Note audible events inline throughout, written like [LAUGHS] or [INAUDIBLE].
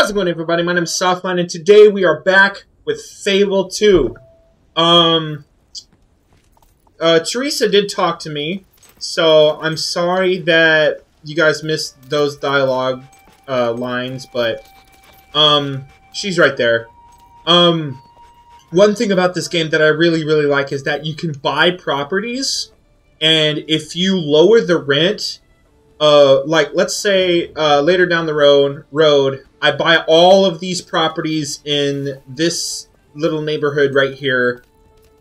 How's it going, everybody? My name is Softline, and today we are back with Fable 2. Um, uh, Theresa did talk to me, so I'm sorry that you guys missed those dialogue uh, lines, but um, she's right there. Um, one thing about this game that I really, really like is that you can buy properties, and if you lower the rent, uh, like let's say uh, later down the road, road, I buy all of these properties in this little neighborhood right here,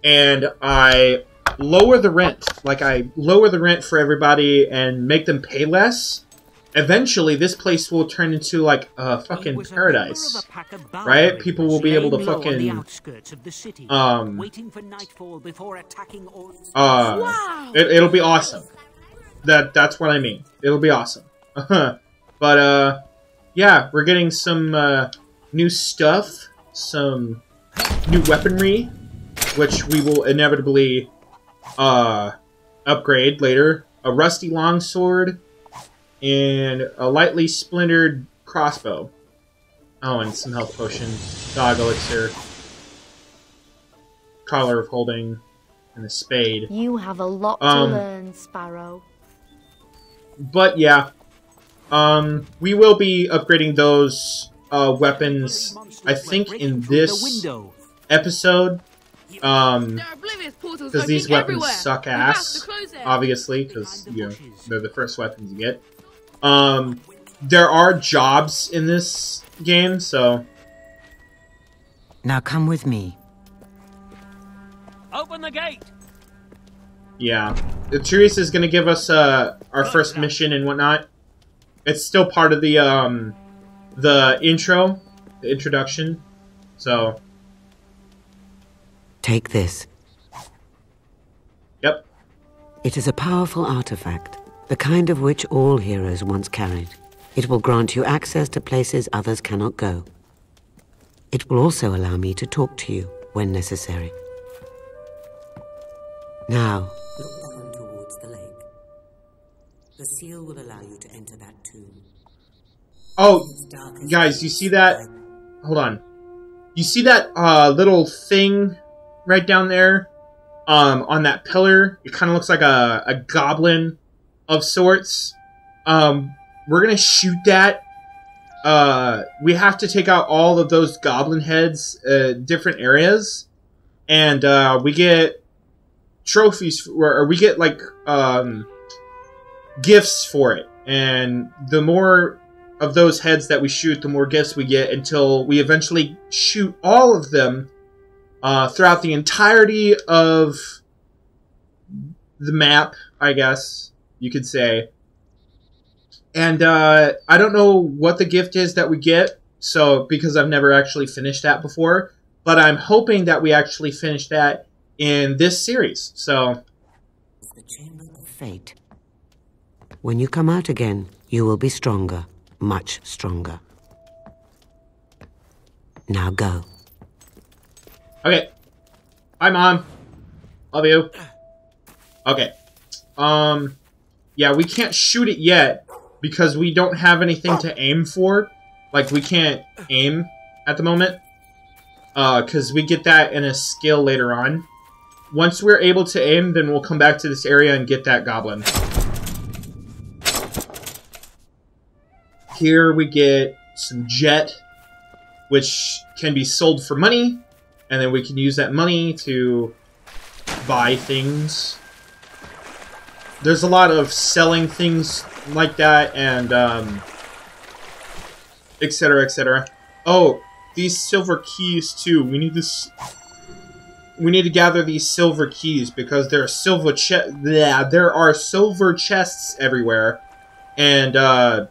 and I lower the rent. Like I lower the rent for everybody and make them pay less. Eventually, this place will turn into like a fucking paradise, right? People will be able to fucking um waiting for nightfall before attacking all uh it, it'll be awesome. That that's what I mean. It'll be awesome. [LAUGHS] but uh yeah, we're getting some uh, new stuff, some new weaponry, which we will inevitably uh upgrade later. A rusty longsword and a lightly splintered crossbow. Oh, and some health potion, dog elixir, collar of holding, and a spade. You have a lot Um, to learn, Sparrow. but yeah, um, we will be upgrading those uh, weapons. I think in this episode, um, There are oblivious portals because these weapons suck ass, to close them. obviously, because you know they're the first weapons you get. Um, there are jobs in this game, so Now come with me. Open the gate! yeah. Theresa is gonna give us uh, our first mission and whatnot. It's still part of the um, the intro, the introduction. So Take this. yep. It is a powerful artifact, the kind of which all heroes once carried. It will grant you access to places others cannot go. It will also allow me to talk to you when necessary. Now, The seal will allow you to enter that tomb. Oh, guys, you see that? Hold on. You see that uh, little thing right down there um, on that pillar? It kind of looks like a, a goblin of sorts. Um, we're gonna shoot that. Uh, we have to take out all of those goblin heads, uh, different areas, and uh, we get trophies, for, or we get like um, gifts for it. And the more of those heads that we shoot, the more gifts we get until we eventually shoot all of them uh, throughout the entirety of the map, I guess you could say. And uh, I don't know what the gift is that we get, so because I've never actually finished that before, but I'm hoping that we actually finish that in this series. So the chamber of fate. When you come out again, you will be stronger, much stronger. Now go. Okay. Hi, Mom. Love you. Okay. Um, yeah, we can't shoot it yet because we don't have anything to aim for. Like, we can't aim at the moment. Uh, because we get that in a skill later on. Once we're able to aim, then we'll come back to this area and get that goblin. Here we get some jet, which can be sold for money, and then we can use that money to buy things. There's a lot of selling things like that, and um, etc. etc. Oh, these silver keys too. We need this. We need to gather these silver keys because there are silver che- yeah, there are silver chests everywhere, and uh,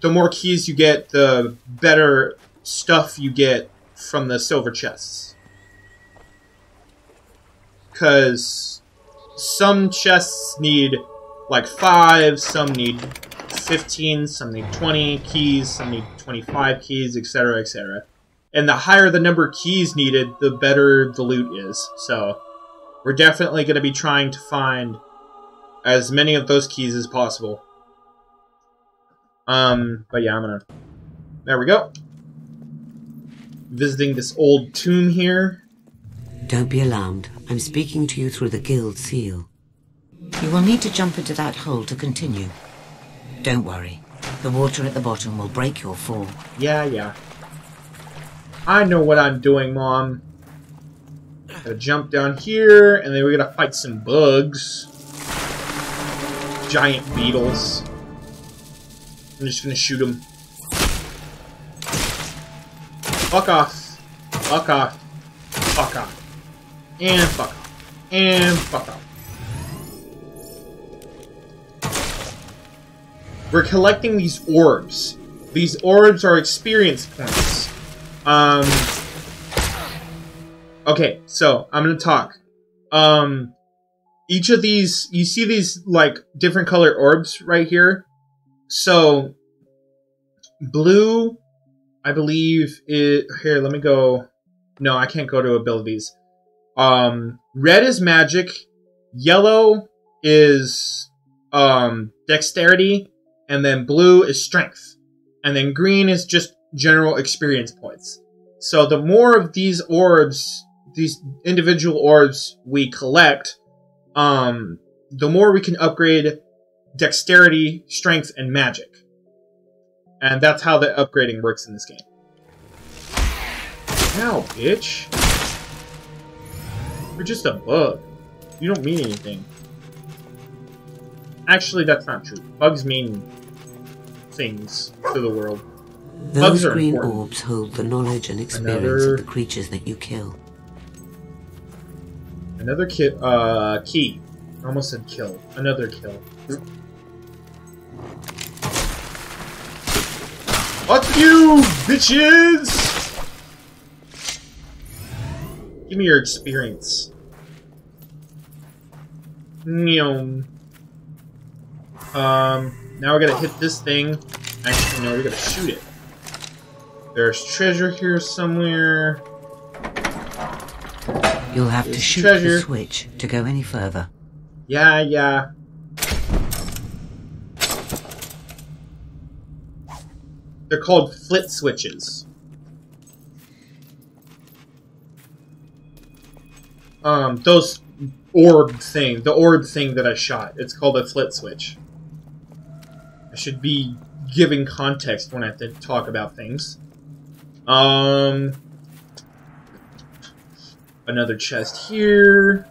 the more keys you get, the better stuff you get from the silver chests. Because some chests need like 5, some need 15, some need 20 keys, some need 25 keys, etc., etc. And the higher the number of keys needed, the better the loot is. So, we're definitely going to be trying to find as many of those keys as possible. Um, but yeah, I'm gonna There we go. Visiting this old tomb here. Don't be alarmed. I'm speaking to you through the guild seal. You will need to jump into that hole to continue. Don't worry. The water at the bottom will break your fall. Yeah, yeah. I know what I'm doing, Mom. Gotta jump down here, and then we gotta fight some bugs. Giant beetles. I'm just gonna shoot him. Fuck off. Fuck off. Fuck off. And fuck off. And fuck off. We're collecting these orbs. These orbs are experience points. Um. Okay, so I'm gonna talk. Um, each of these, you see these like different color orbs right here. So, blue, I believe it. Here, let me go. No, I can't go to abilities. Um, red is magic. Yellow is um dexterity, and then blue is strength, and then green is just general experience points. So the more of these orbs, these individual orbs we collect, um, the more we can upgrade dexterity, strength, and magic. And that's how the upgrading works in this game. Ow, bitch. You're just a bug. You don't mean anything. Actually, that's not true. Bugs mean things to the world. Bugs Those are green important. orbs hold the knowledge and experience Another- of the creatures that you kill. Another ki uh, key. I almost said kill. Another kill. Fuck you, bitches! Give me your experience. Neom. Um, now we gotta hit this thing. Actually, no, we gotta shoot it. There's treasure here somewhere. You'll have to shoot treasure. the switch to go any further. Yeah, yeah. They're called flit switches. Um, those orb thing, the orb thing that I shot, it's called a flit switch. I should be giving context when I th- talk about things. Um, another chest here.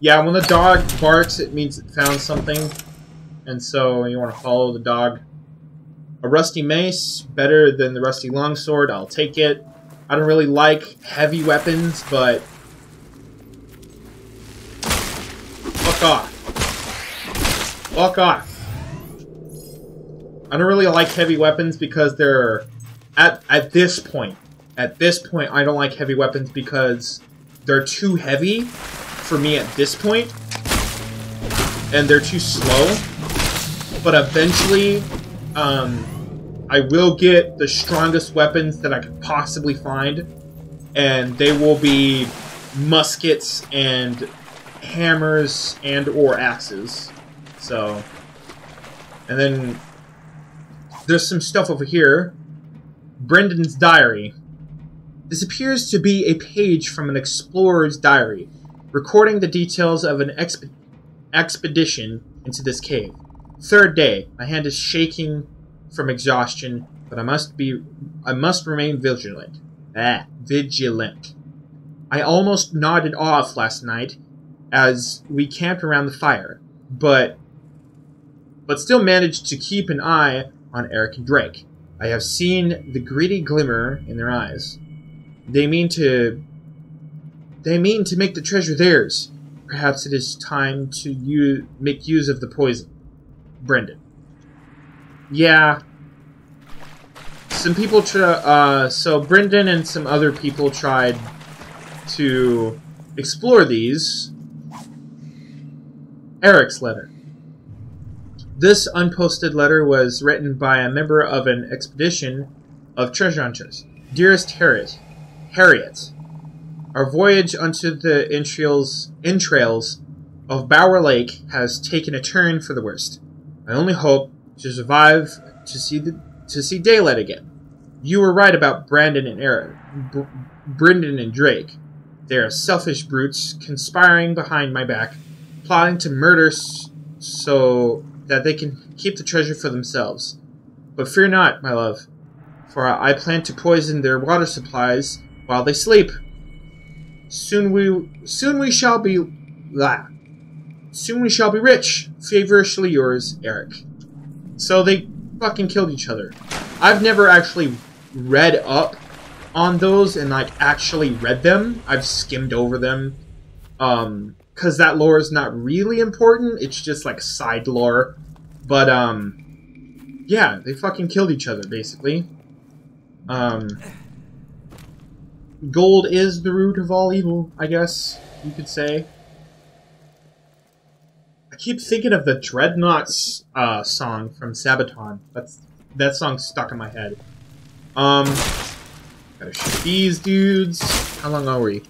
Yeah, when the dog barks, it means it found something. And so you want to follow the dog. A rusty mace, better than the rusty longsword. I'll take it. I don't really like heavy weapons, but... Fuck off. Fuck off. I don't really like heavy weapons because they're... At, at this point, at this point, I don't like heavy weapons because they're too heavy for me at this point, and they're too slow. But eventually, um, I will get the strongest weapons that I could possibly find, and they will be muskets and hammers and or axes. So, and then there's some stuff over here. Brendan's diary. This appears to be a page from an explorer's diary, recording the details of an exp- expedition into this cave. Third day. My hand is shaking from exhaustion, but I must be I must remain vigilant. Ah, vigilant. I almost nodded off last night as we camped around the fire, but but still managed to keep an eye on Eric and Drake. I have seen the greedy glimmer in their eyes. They mean to they mean to make the treasure theirs. Perhaps it is time to u- make use of the poison. Brendan. Yeah. Some people. Uh, so Brendan and some other people tried to explore these. Eric's letter. This unposted letter was written by a member of an expedition of treasure hunters. Dearest Harriet, Harriet, our voyage unto the entrails, entrails of Bower Lake has taken a turn for the worst. I only hope to survive to see the to see daylight again. You were right about Brandon and Eric, Br- Brendan and Drake. They are selfish brutes conspiring behind my back, plotting to murder so that they can keep the treasure for themselves. But fear not, my love, for I plan to poison their water supplies while they sleep. Soon we soon we shall be blah. Soon we shall be rich. Favorishly yours, Eric. So they fucking killed each other. I've never actually read up on those and like actually read them. I've skimmed over them. Um cuz that lore is not really important. It's just like side lore. But um yeah, they fucking killed each other basically. Um gold is the root of all evil, I guess you could say. Keep thinking of the Dreadnoughts uh, song from Sabaton. That's that song stuck in my head. Um, gotta shoot these dudes. How long are we?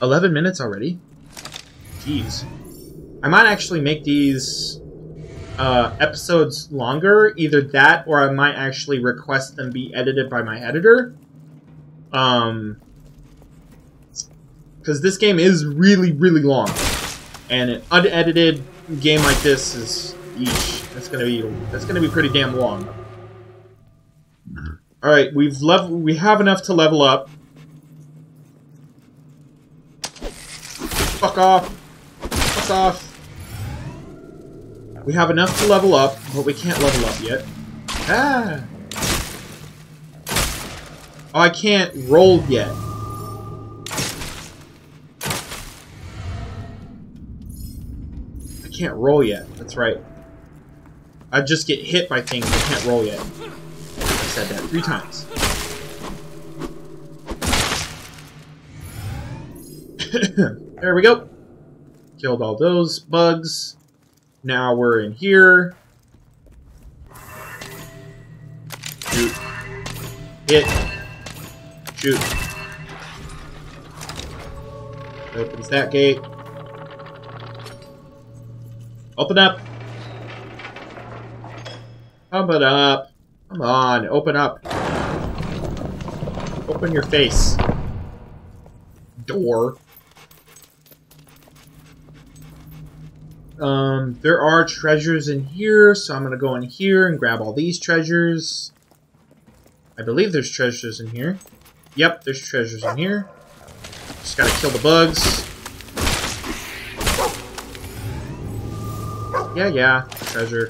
Eleven minutes already. Jeez. I might actually make these uh, episodes longer. Either that, or I might actually request them be edited by my editor. Um, because this game is really, really long, and an unedited game like this is, each. that's gonna be that's gonna be pretty damn long. All right, we've level we have enough to level up. Fuck off! Fuck off! We have enough to level up, but we can't level up yet. Ah! Oh, I can't roll yet. Can't roll yet. That's right. I just get hit by things. I can't roll yet. I said that three times. [LAUGHS] there we go. Killed all those bugs. Now we're in here. Shoot. Hit. Shoot. Opens that gate. Open up. Open up. Come on, open up. Open your face. Door. Um, there are treasures in here, so I'm gonna go in here and grab all these treasures. I believe there's treasures in here. Yep, there's treasures in here. Just gotta kill the bugs. Yeah, yeah, treasure.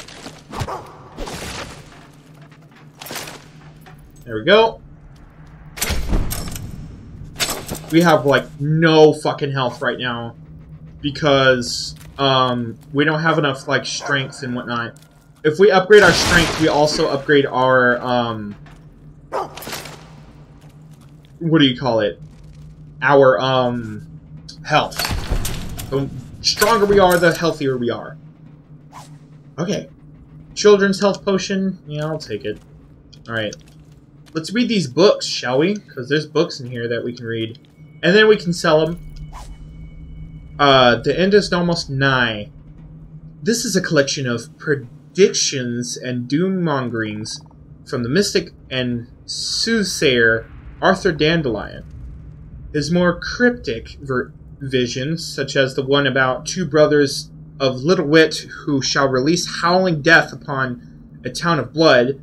There we go. We have, like, no fucking health right now. Because, um, we don't have enough, like, strength and whatnot. If we upgrade our strength, we also upgrade our, um... What do you call it? Our, um, health. The stronger we are, the healthier we are. Okay. Children's health potion. Yeah, I'll take it. Alright. Let's read these books, shall we? Because there's books in here that we can read. And then we can sell them. Uh, the end is almost nigh. This is a collection of predictions and doom-mongerings from the mystic and soothsayer Arthur Dandelion. His more cryptic visions, such as the one about two brothers of little wit who shall release howling death upon a town of blood,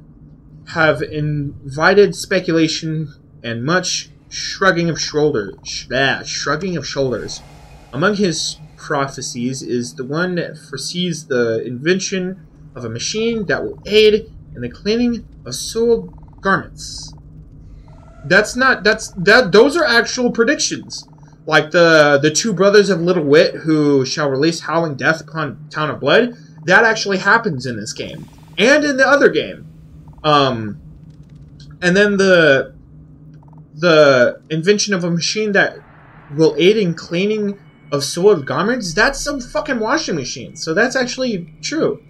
have invited speculation and much shrugging of shoulders. Sh- shrugging of shoulders. Among his prophecies is the one that foresees the invention of a machine that will aid in the cleaning of soiled garments. That's not that's that those are actual predictions. Like the the two brothers of Little Wit who shall release howling death upon Town of Blood, that actually happens in this game. And in the other game. Um and then the the invention of a machine that will aid in cleaning of soiled garments, that's some fucking washing machine. So that's actually true.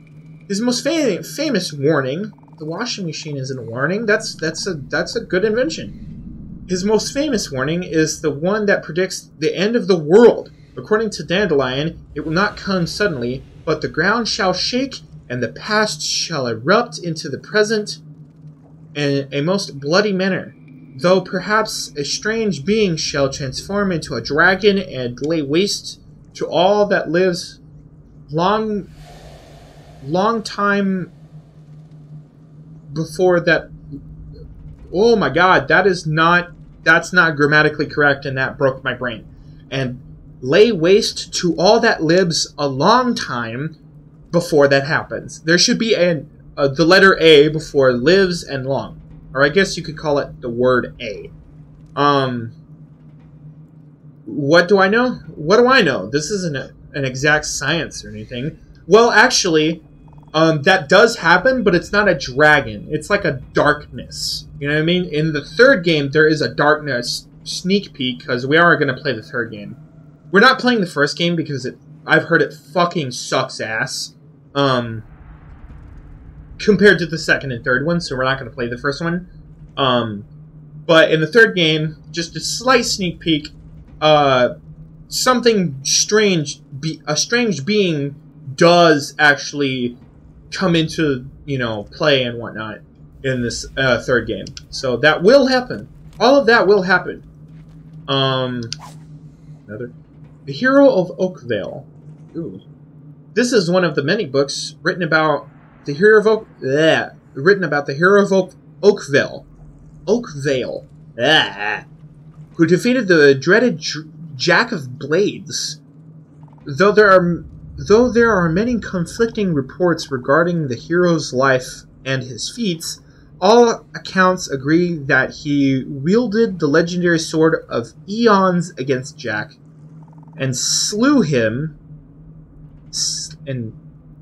His most fam- famous warning, the washing machine isn't a warning. That's that's a that's a good invention. His most famous warning is the one that predicts the end of the world. According to Dandelion, it will not come suddenly, but the ground shall shake and the past shall erupt into the present in a most bloody manner. Though perhaps a strange being shall transform into a dragon and lay waste to all that lives long long time before that oh my god that is not that's not grammatically correct and that broke my brain. And lay waste to all that lives a long time before that happens. There should be an uh, the letter a before lives and long or i guess you could call it the word a. Um what do i know? What do i know? This isn't a, an exact science or anything. Well actually um, that does happen, but it's not a dragon. It's like a darkness. You know what I mean? In the third game, there is a darkness sneak peek because we are going to play the third game. We're not playing the first game because it. I've heard it fucking sucks ass. Um, compared to the second and third one, so we're not going to play the first one. Um, but in the third game, just a slight sneak peek. Uh, something strange, be, a strange being does actually come into you know play and whatnot in this uh, third game. So that will happen. All of that will happen. Um, another, the hero of Oakvale. Ooh, this is one of the many books written about the hero of Oak. Yeah, written about the hero of Oak, Oakvale. Oakvale. Ah, who defeated the dreaded Jack of Blades. Though there are Though there are many conflicting reports regarding the hero's life and his feats, all accounts agree that he wielded the legendary sword of eons against Jack and slew him. And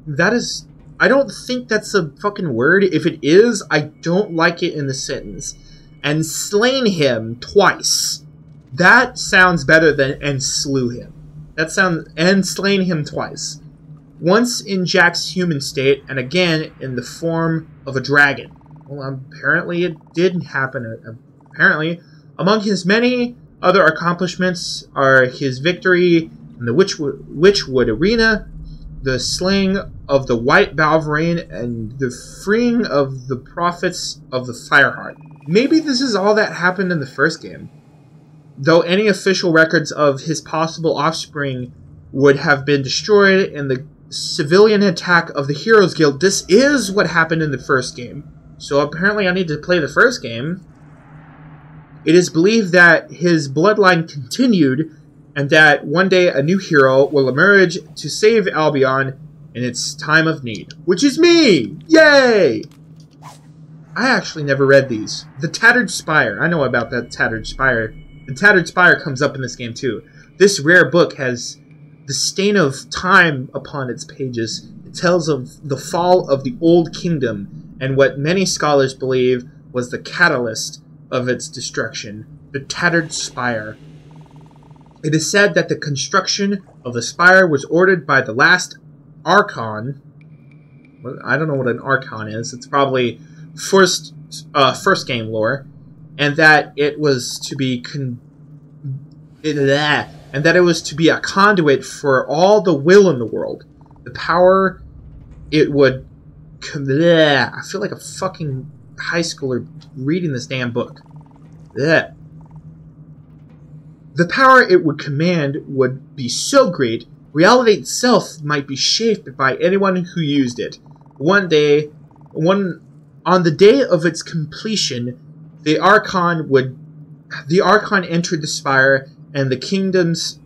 that is. I don't think that's a fucking word. If it is, I don't like it in the sentence. And slain him twice. That sounds better than and slew him. That sounds and slain him twice. Once in Jack's human state, and again in the form of a dragon. Well, apparently it did happen. Apparently, among his many other accomplishments are his victory in the Witchwood, Witchwood Arena, the slaying of the White Balverine, and the freeing of the prophets of the Fireheart. Maybe this is all that happened in the first game though any official records of his possible offspring would have been destroyed in the civilian attack of the Heroes Guild, this is what happened in the first game. So apparently I need to play the first game. It is believed that his bloodline continued and that one day a new hero will emerge to save Albion in its time of need. Which is me! Yay! I actually never read these. The Tattered Spire. I know about that Tattered Spire. The Tattered Spire comes up in this game too. This rare book has the stain of time upon its pages. It tells of the fall of the Old Kingdom and what many scholars believe was the catalyst of its destruction the Tattered Spire. It is said that the construction of the spire was ordered by the last Archon. I don't know what an Archon is. It's probably first uh, first game lore and that it was to be con- eh, and that it was to be a conduit for all the will in the world, the power it would. I feel like a fucking high schooler reading this damn book. The power it would command would be so great, reality itself might be shaped by anyone who used it. One day, one on the day of its completion, the Archon would the Archon entered the spire, and the kingdom's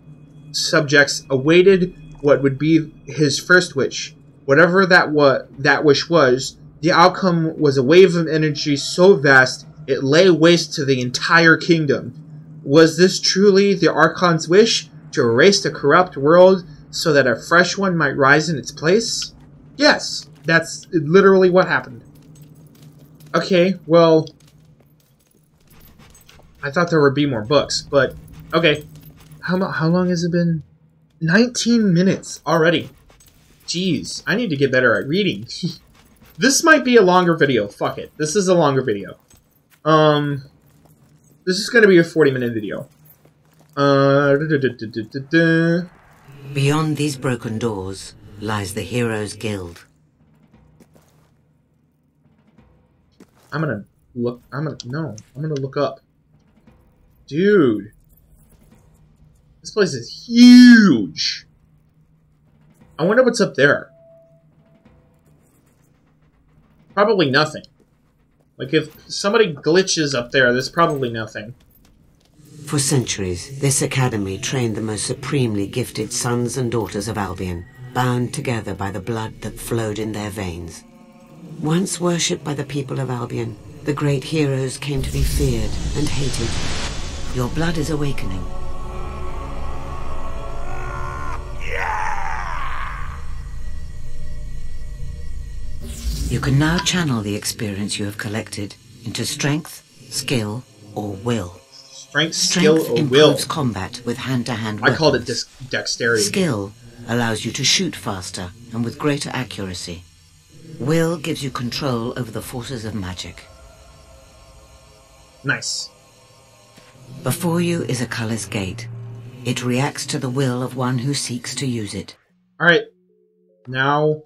subjects awaited what would be his first wish. Whatever that wa- that wish was, the outcome was a wave of energy so vast it lay waste to the entire kingdom. Was this truly the Archon's wish to erase the corrupt world so that a fresh one might rise in its place? Yes, that's literally what happened. Okay, well, I thought there would be more books, but okay. How how long has it been? 19 minutes already. Jeez, I need to get better at reading. [LAUGHS] this might be a longer video. Fuck it. This is a longer video. Um, this is going to be a 40 minute video. Uh, da, da, da, Beyond these broken doors lies the Heroes Guild. I'm gonna look. I'm gonna no. I'm gonna look up. Dude, this place is huge. I wonder what's up there. Probably nothing. Like if somebody glitches up there, there's probably nothing. For centuries, this academy trained the most supremely gifted sons and daughters of Albion, bound together by the blood that flowed in their veins. Once worshipped by the people of Albion, the great heroes came to be feared and hated. Your blood is awakening. You can now channel the experience you have collected into strength, skill, or will. Strength, skill, Strength or will. improves combat with hand-to-hand I called it dexterity. Skill allows you to shoot faster and with greater accuracy. Will gives you control over the forces of magic. Nice. Before you is a colorless gate. It reacts to the will of one who seeks to use it. All right. Now,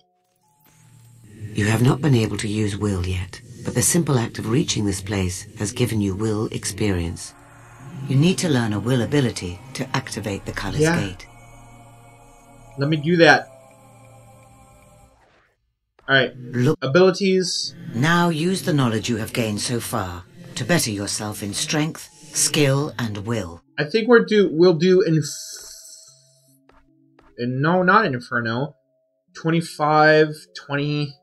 You have not been able to use will yet, but the simple act of reaching this place has given you will experience. You need to learn a will ability to activate the colorless Yeah. gate. let me do that. All right. Look Abilities. Now use the knowledge you have gained so far to better yourself in strength, skill, and will. I think we're do. We'll do in. in no, not in Inferno. 25, 20,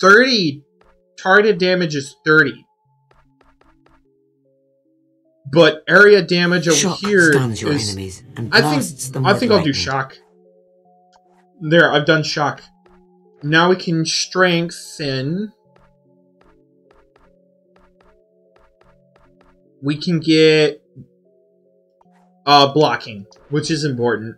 30. Targeted damage is 30. But area damage over Shock here stuns your is- enemies and I think them I think I'll do shock. There, I've done shock. Now we can strengthen. We can get uh blocking, which is important.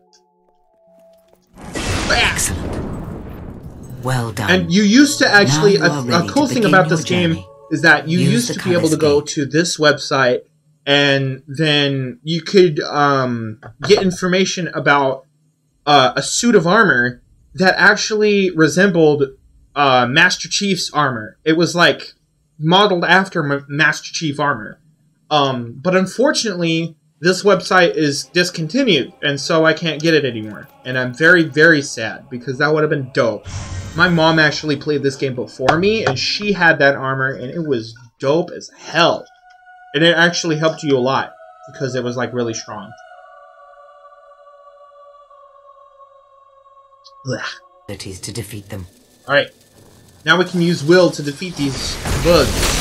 Excellent. Well done. And you used to actually a, a cool thing about this game is that you Use used to be able to go to this website and then you could um, get information about uh, a suit of armor that actually resembled uh, Master Chief's armor. It was like modeled after M- Master Chief armor. Um, but unfortunately, this website is discontinued, and so I can't get it anymore. And I'm very, very sad because that would have been dope. My mom actually played this game before me, and she had that armor, and it was dope as hell. And it actually helped you a lot because it was like really strong. Ugh. to defeat them. Alright. Now we can use will to defeat these bugs.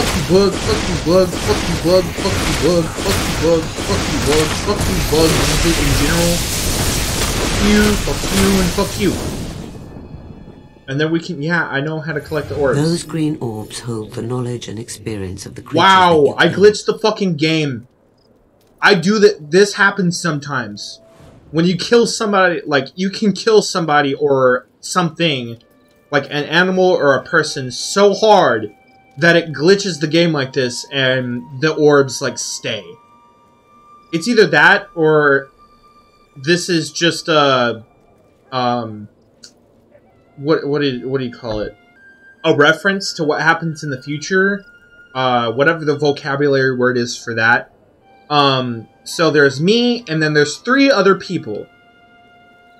Fuck you bug, fuck you bug, fuck you bug, fuck you bug, fuck you bug, fuck you bug, fuck you bug, in general. Fuck you, fuck you, and fuck you. And then we can, yeah, I know how to collect the orbs. Those green orbs hold the knowledge and experience of the creatures. Wow, I glitched the fucking game. I do that. This happens sometimes. When you kill somebody, like, you can kill somebody or something, like an animal or a person, so hard that it glitches the game like this and the orbs, like, stay. It's either that or this is just a. Um. What, what, do, what do you call it? A reference to what happens in the future uh, whatever the vocabulary word is for that. Um, so there's me, and then there's three other people.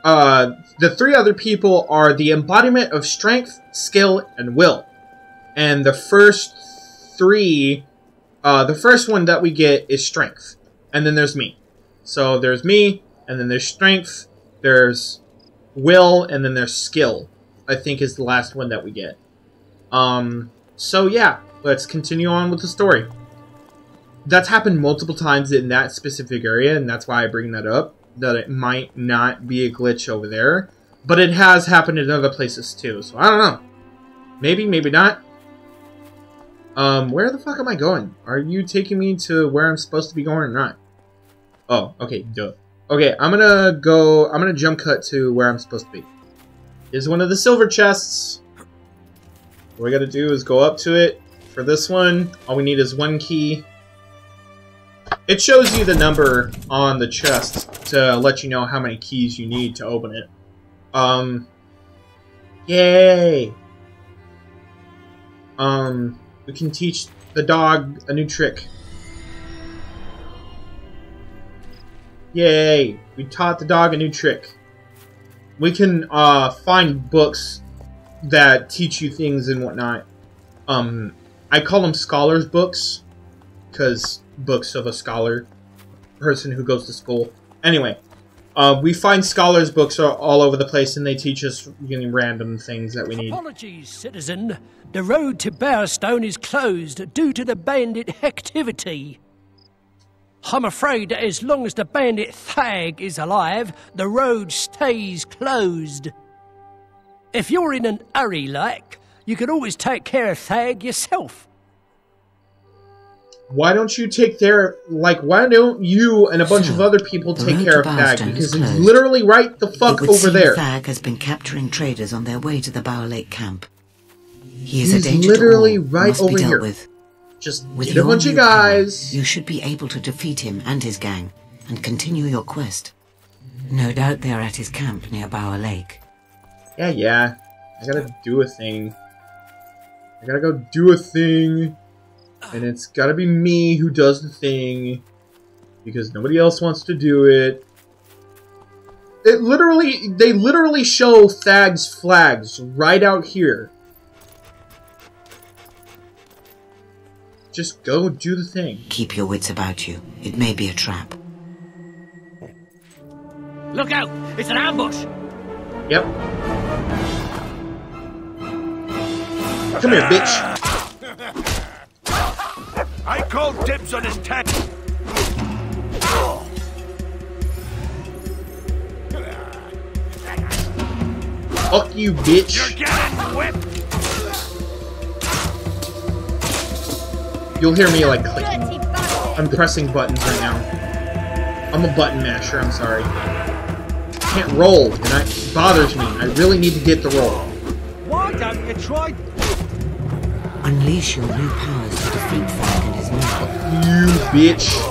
Uh, the three other people are the embodiment of strength, skill, and will. And the first three, uh, the first one that we get is strength, and then there's me. So there's me, and then there's strength, there's will, and then there's skill. I think is the last one that we get. Um, so yeah, let's continue on with the story. That's happened multiple times in that specific area, and that's why I bring that up. That it might not be a glitch over there, but it has happened in other places too. So I don't know. Maybe, maybe not. Um, where the fuck am I going? Are you taking me to where I'm supposed to be going or not? Oh, okay, duh. Okay, I'm gonna go. I'm gonna jump cut to where I'm supposed to be. Is one of the silver chests. What we gotta do is go up to it. For this one, all we need is one key. It shows you the number on the chest to let you know how many keys you need to open it. Um, yay! Um, we can teach the dog a new trick. Yay! We taught the dog a new trick. We can uh, find books that teach you things and whatnot. Um, I call them scholars books because books of a scholar, person who goes to school. Anyway, uh, we find scholars books are all over the place, and they teach us random things that we need. Apologies, citizen. The road to Bowerstone is closed due to the bandit activity. I'm afraid that as long as the bandit Thag is alive, the road stays closed. If you're in an hurry, like, you can always take care of Thag yourself. Why don't you take care? Like, why don't you and a bunch So, of hmm. other people take care of is Because closed. literally right the fuck over there. Thag has been capturing traders on their way to the Bower Lake camp. He is He's a danger literally to all, right must be dealt here. with. Just With get a bunch of new power, guys. you should be able to defeat him and his gang and continue your quest. No doubt they are at his camp near Bower Lake. Yeah, yeah. I gotta do a thing. I gotta go do a thing. And it's gotta be me who does the thing. Because nobody else wants to do it. It literally, they literally show Thag's flags right out here. Just go do the thing. Keep your wits about you. It may be a trap. Look out! It's an ambush! Yep. Come here, bitch. [LAUGHS] I call dibs on his tent. Fuck you, bitch. You're getting whipped. You'll hear me like clicking. I'm pressing buttons right now. I'm a button masher, I'm sorry. Can't roll, and that bothers me. I really need to get the roll. Why don't you try Unleash your new powers to defeat Thag and his men. You bitch.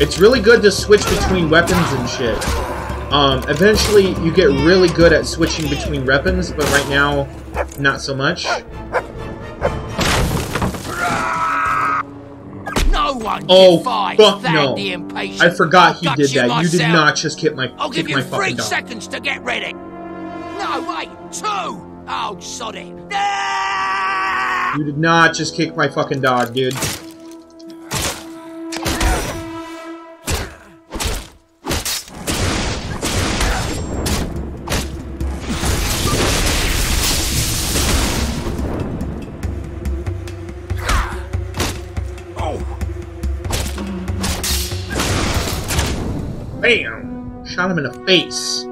It's really good to switch between weapons and shit. Um, eventually you get really good at switching between weapons, but right now, not so much. No one Oh, fuck no. I forgot he did that. You did not just kick my I'll give you fucking three seconds to get ready. No, wait, two. Oh. Ah! You did not just kick my fucking dog, dude. Bam! Shot him in the face.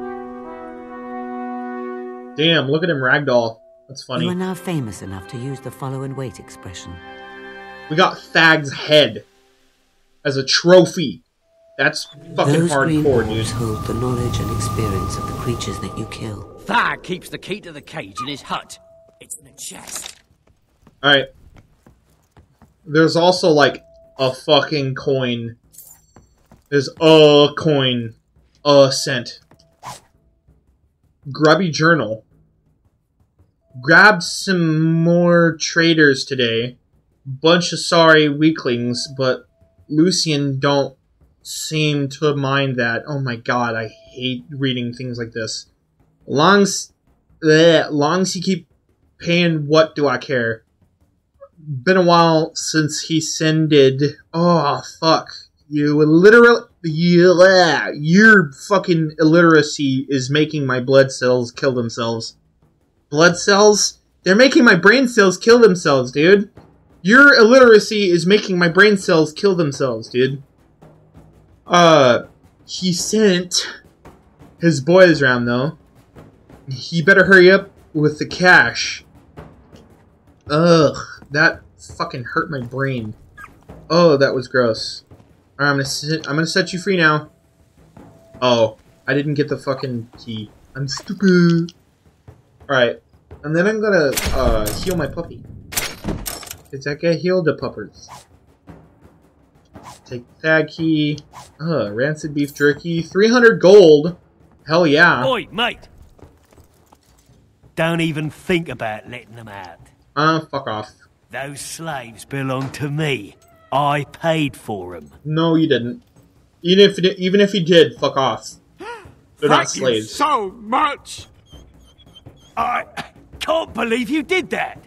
Damn, look at him ragdoll. That's funny. You are now famous enough to use the follow and wait expression. We got Thag's head as a trophy. That's fucking Those green hardcore, orbs dude. hold the knowledge and experience of the creatures that you kill. Thag keeps the key to the cage in his hut. It's in a chest. Alright. There's also like a fucking coin. There's a coin. A cent. Grubby Journal. Grabbed some more traders today. Bunch of sorry weaklings, but Lucian don't seem to mind that. Oh my god, I hate reading things like this. Longs, bleh, longs he keep paying, what do I care? Been a while since he sended. Oh fuck! You literally, yeah, your fucking illiteracy is making my blood cells kill themselves. Blood cells? They're making my brain cells kill themselves, dude. Your illiteracy is making my brain cells kill themselves, dude. Uh, he sent his boys around though. He better hurry up with the cash. Ugh, that fucking hurt my brain. Oh, that was gross. Alright, I'm gonna sit, I'm gonna set you free now. Oh, I didn't get the fucking key. I'm stupid. Alright, and then I'm gonna uh, heal my puppy. Did that get healed? The puppers. Take that key. Uh, rancid beef jerky. 300 gold. Hell yeah. Oi, mate. Don't even think about letting them out. Uh, fuck off. Those slaves belong to me. I paid for them. No, you didn't. Even if even if you did, fuck off. [GASPS] They're not Thank you slaves. so much. I can't believe you did that.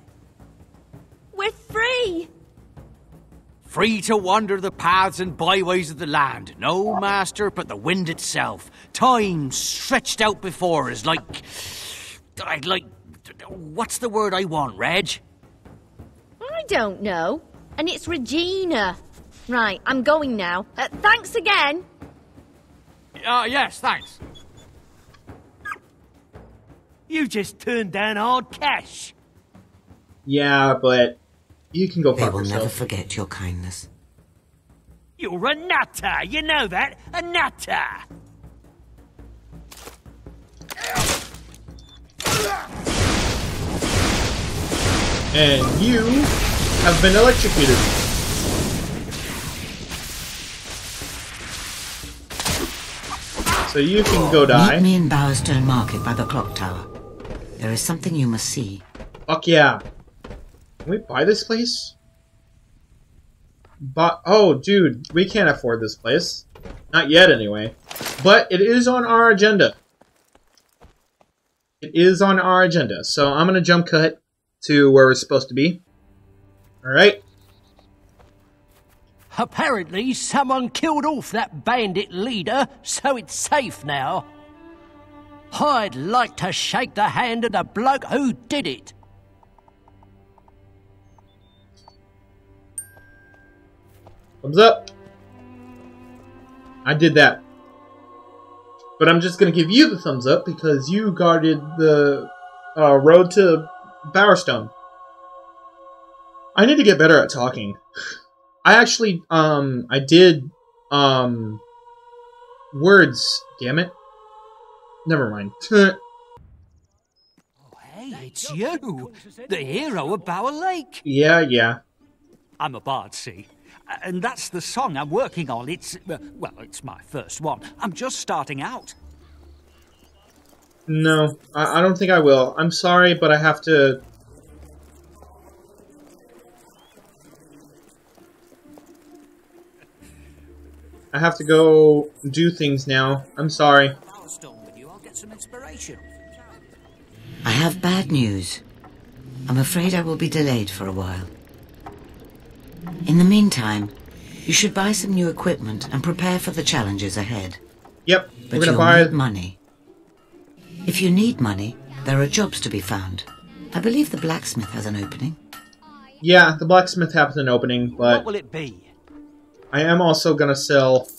We're free! Free to wander the paths and byways of the land. No master but the wind itself. Time stretched out before us like. I'd like. What's the word I want, Reg? I don't know. And it's Regina. Right, I'm going now. Uh, thanks again. Uh, yes, thanks. You just turned down hard cash. Yeah, but you can go They fuck will never forget your kindness. You're a nutter. You know that? A nutter. And you have been electrocuted. So you can go die. Meet die. me in Bowerstone Market by the clock tower. There is something you must see. Fuck yeah. Can we buy this place? But oh, dude, we can't afford this place. Not yet, anyway. But it is on our agenda. It is on our agenda. So I'm gonna jump cut to where we're supposed to be. All right. Apparently, someone killed off that bandit leader, so it's safe now. I'd like to shake the hand of the bloke who did it. Thumbs up. I did that. But I'm just gonna give you the thumbs up because you guarded the uh, road to Bowerstone. I need to get better at talking. I actually, um, I did, um, words. Damn it. Never mind. [LAUGHS] Hey, it's you, the hero of Bower Lake. yeah, yeah. I'm a bard, see. And that's the song I'm working on. It's, uh, well, it's my first one. I'm just starting out. No, I, I don't think I will. I'm sorry, but I have to. I have to go do things now. I'm sorry. Get some inspiration. I have bad news. I'm afraid I will be delayed for a while. In the meantime, you should buy some new equipment and prepare for the challenges ahead. Yep, But we're gonna you'll buy. need money. If you need money, there are jobs to be found. I believe the blacksmith has an opening. Yeah, the blacksmith has an opening, but What will it be? I am also gonna sell,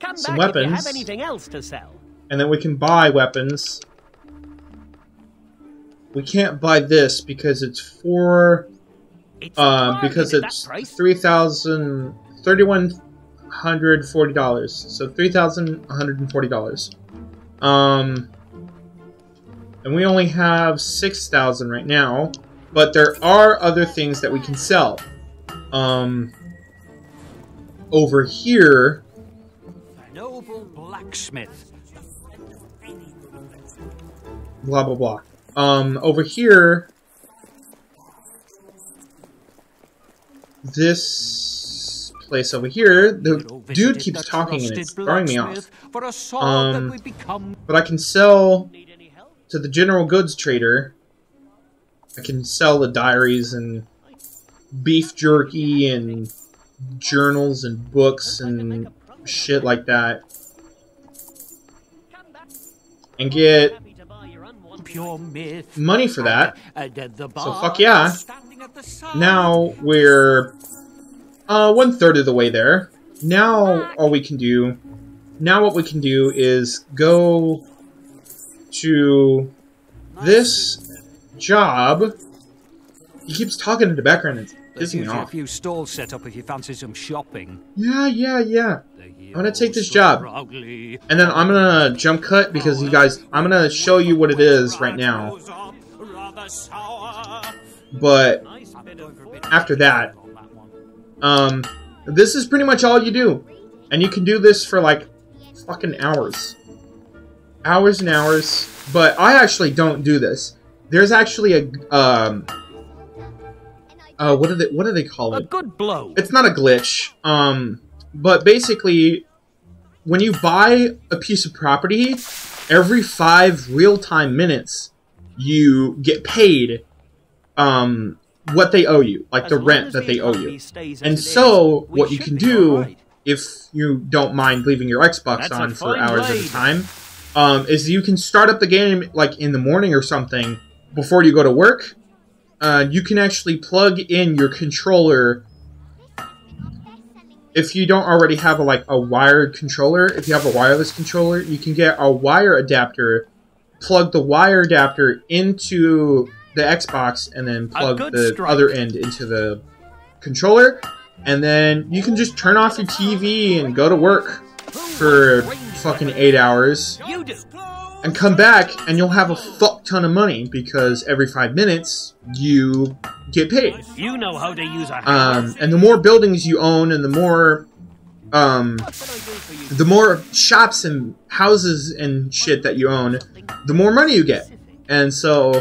Come Some back if you weapons. have anything else to sell. And then we can buy weapons. We can't buy this because it's four. Um, because it's three thousand thirty-one hundred forty dollars. So three thousand one hundred and forty dollars. Um, and we only have six thousand right now, but there are other things that we can sell. Um, over here, Noble blacksmith. Blah blah blah. Um, over here, this place over here, the dude keeps talking and it's throwing me off. For a Um, that we become But I can sell to the general goods trader. I can sell the diaries and beef jerky and journals and books and shit like that. And get pure myth. money for that. And, uh, the So fuck yeah. standing at the side. Now we're uh, one third of the way there. Now all we can do, now what we can do is go to this job. He keeps talking in the background. It's There's me usually a few stalls set up if you fancy some shopping. Yeah, yeah, yeah. I'm gonna take this job. And then I'm gonna jump cut because you guys, I'm gonna show you what it is right now. But after that, um, this is pretty much all you do, and you can do this for like fucking hours, hours and hours. But I actually don't do this. there's actually a um uh what do they what do they call A it? good blow. It's not a glitch. Um but basically when you buy a piece of property, every 5 real-time minutes you get paid um what they owe you, like the rent that they owe you. And so what you can do if you don't mind leaving your Xbox That's on for hours at a time, um, is you can start up the game like in the morning or something before you go to work. Uh, you can actually plug in your controller. If you don't already have a, like a wired controller, if you have a wireless controller, you can get a wire adapter, plug the wire adapter into the Xbox, and then plug the strike. other end into the controller, and then you can just turn off your TV and go to work for fucking eight hours You do. And come back and you'll have a fuck ton of money because every five minutes you get paid. You know how to use a Um, and the more buildings you own and the more um, the more shops and houses and shit that you own, the more money you get. And so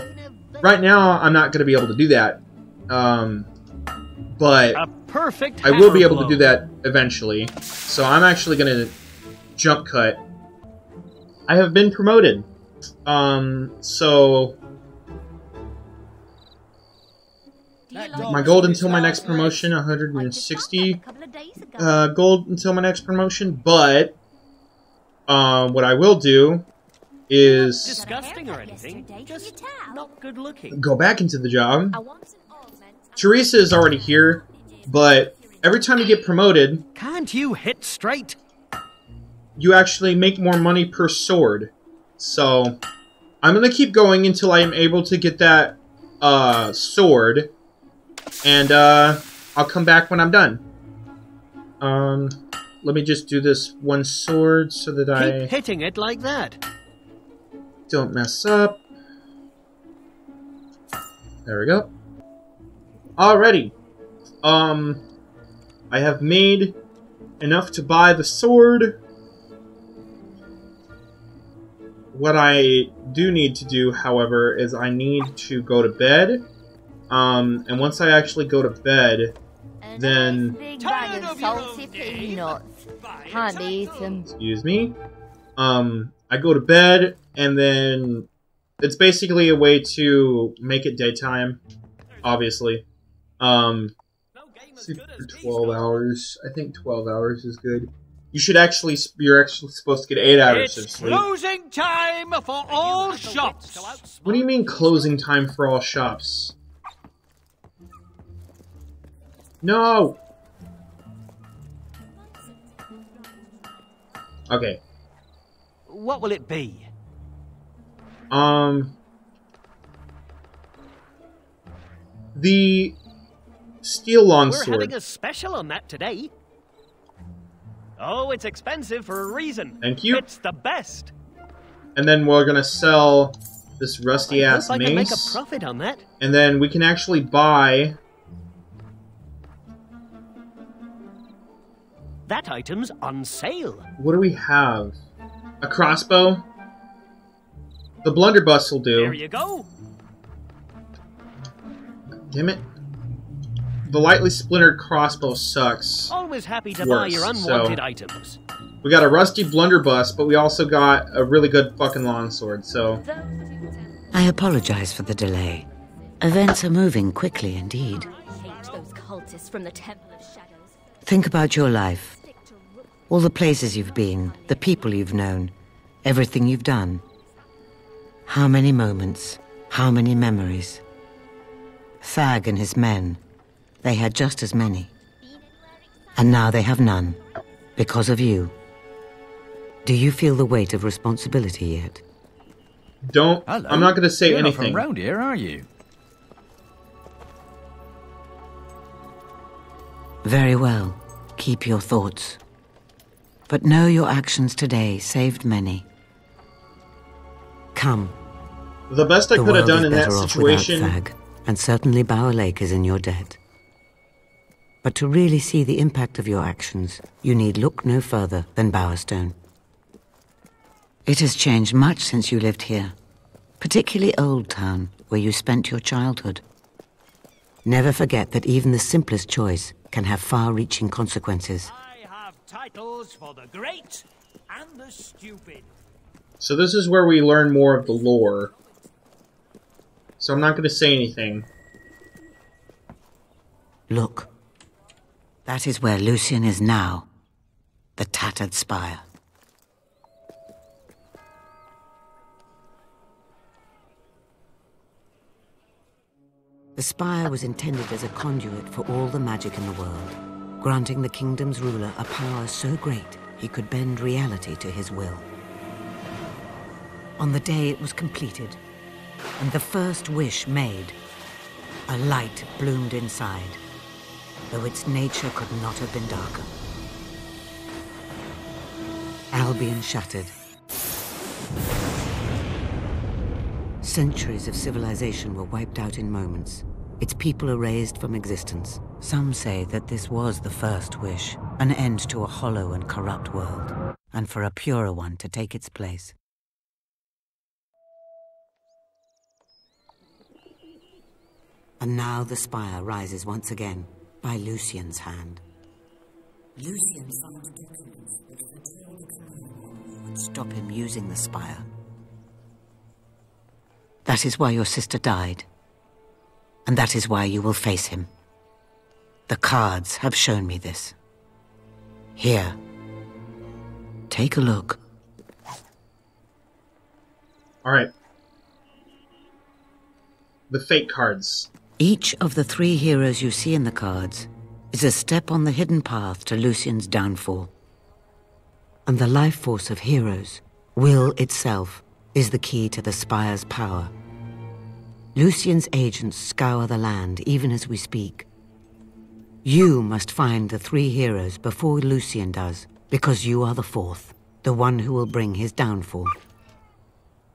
right now I'm not going to be able to do that. Um, but. I will be able to do that eventually. So I'm actually gonna jump cut. I have been promoted. Um, so my gold until my next promotion, 160 uh, gold until my next promotion. But um, what I will do is Disgusting or anything. Just not good looking. go back into the job. Theresa is already here, but every time you get promoted, Can't you hit straight? You actually make more money per sword. So I'm gonna keep going until I am able to get that uh, sword, and uh, I'll come back when I'm done. Um, let me just do this one sword so that I Keep hitting it like that. don't mess up. There we go. Alrighty. Um, I have made enough to buy the sword. What I do need to do, however, is I need to go to bed. Um, and once I actually go to bed, then- Big bag of salty peanuts. Can't eat 'em. excuse me, um, I go to bed, and then it's basically a way to make it daytime, obviously. Um, sleep for 12 hours. I think 12 hours is good. You should actually, you're actually supposed to get 8 hours of sleep. closing time for all shops. What do you mean closing time for all shops? No! Okay. What will it be? Um. The steel longsword. We're having a special on that today. Oh, it's expensive for a reason. Thank you. It's the best. And then we're gonna sell this rusty ass Hope I can make a profit on that. And then we can actually buy. That item's on sale. What do we have? A crossbow? The blunderbuss will do. There you go. Damn it. The lightly splintered crossbow sucks. Always happy to buy Worse, your so- unwanted items. We got a rusty blunderbuss, but we also got a really good fucking longsword, so. I apologize for the delay. Events are moving quickly indeed. Hate those cultists from the Temple of Shadows. Think about your life. Stick to Rook- All the places you've been, the people you've known, everything you've done. How many moments, how many memories. Thag and his men, they had just as many. And now they have none, because of you. Do you feel the weight of responsibility yet? Don't. Hello. I'm not gonna say You're anything. Not from round here, are you? Very well. Keep your thoughts. But know your actions today saved many. Come. The best I the could have done in that situation. without Thag, and certainly Bower Lake is in your debt. But to really see the impact of your actions, you need look no further than Bowerstone. It has changed much since you lived here. particularly Old Town, where you spent your childhood. Never forget that even the simplest choice can have far-reaching consequences. I have titles for the great and the stupid. So this is where we learn more of the lore. So I'm not going to say anything. Look. That is where Lucian is now. The Tattered Spire. The spire was intended as a conduit for all the magic in the world, granting the kingdom's ruler a power so great he could bend reality to his will. On the day it was completed, and the first wish made, a light bloomed inside, though its nature could not have been darker. Albion shattered. Centuries of civilization were wiped out in moments, its people erased from existence. Some say that this was the first wish, an end to a hollow and corrupt world, and for a purer one to take its place. And now the spire rises once again, by Lucian's hand. Lucian found documents that foretold the coming would stop him using the spire. That is why your sister died. And that is why you will face him. The cards have shown me this. Here. Take a look. Alright. The fate cards. Each of the three heroes you see in the cards is a step on the hidden path to Lucian's downfall. And the life force of heroes, will itself, is the key to the Spire's power. Lucian's agents scour the land even as we speak. You must find the three heroes before Lucian does, because you are the fourth, the one who will bring his downfall.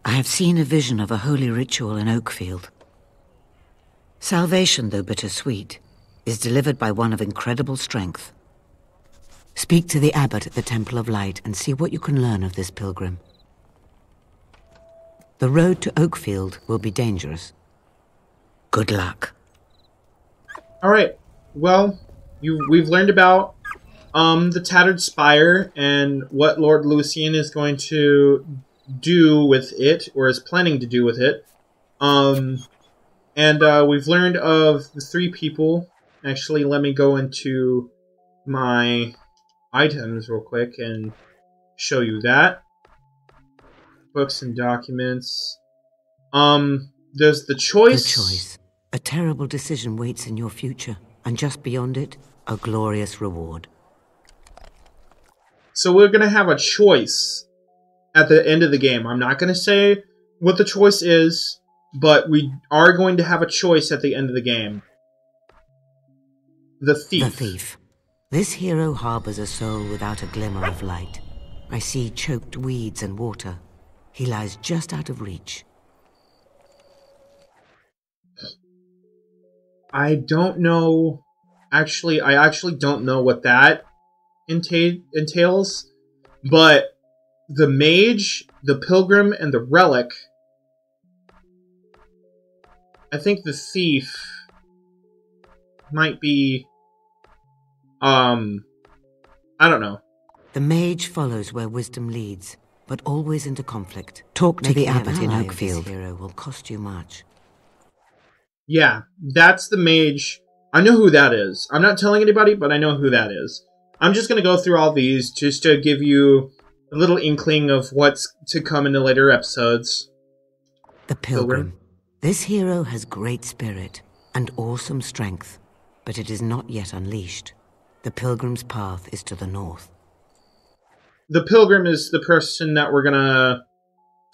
I have seen a vision of a holy ritual in Oakfield. Salvation, though bittersweet, is delivered by one of incredible strength. Speak to the abbot at the Temple of Light and see what you can learn of this pilgrim. The road to Oakfield will be dangerous. Good luck. Alright. Well, you we've learned about um the Tattered Spire and what Lord Lucian is going to do with it, or is planning to do with it. Um and uh, we've learned of the three people. Actually, let me go into my items real quick and show you that. Books and documents. Um, there's the choice. The choice. A terrible decision waits in your future, and just beyond it, a glorious reward. So we're gonna have a choice at the end of the game. I'm not gonna say what the choice is, but we are going to have a choice at the end of the game. The thief. The thief. This hero harbors a soul without a glimmer of light. I see choked weeds and water. He lies just out of reach. I don't know. Actually, I actually don't know what that enta- entails. But the mage, the pilgrim, and the relic. I think the thief might be. Um. I don't know. The mage follows where wisdom leads, but always into conflict. Talk to Making the abbot in ally of Oakfield. hero will cost you much. Yeah, that's the mage. I know who that is. I'm not telling anybody, but I know who that is. I'm just going to go through all these just to give you a little inkling of what's to come in the later episodes. The pilgrim. This hero has great spirit and awesome strength, but it is not yet unleashed. The pilgrim's path is to the north. The pilgrim is the person that we're going to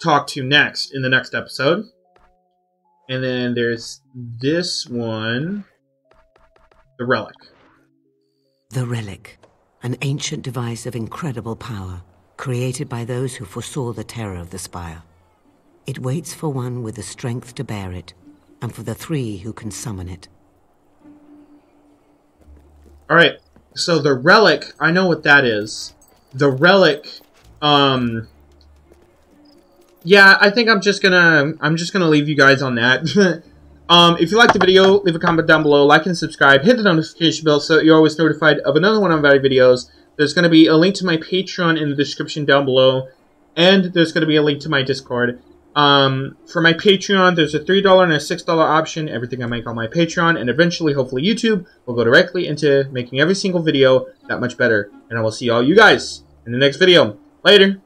talk to next in the next episode. And then there's this one the relic. The relic, an ancient device of incredible power, created by those who foresaw the terror of the spire. It waits for one with the strength to bear it, and for the three who can summon it. All right. So the relic, I know what that is. The relic um yeah, I think I'm just gonna I'm just gonna leave you guys on that. [LAUGHS] um, if you like the video, leave a comment down below, like and subscribe, hit the notification bell so you're always notified of another one of my videos. There's gonna be a link to my Patreon in the description down below, and there's gonna be a link to my Discord. Um, for my Patreon, there's a $3 and a $6 option, everything I make on my Patreon, and eventually, hopefully, YouTube will go directly into making every single video that much better. And I will see all you guys in the next video. Later!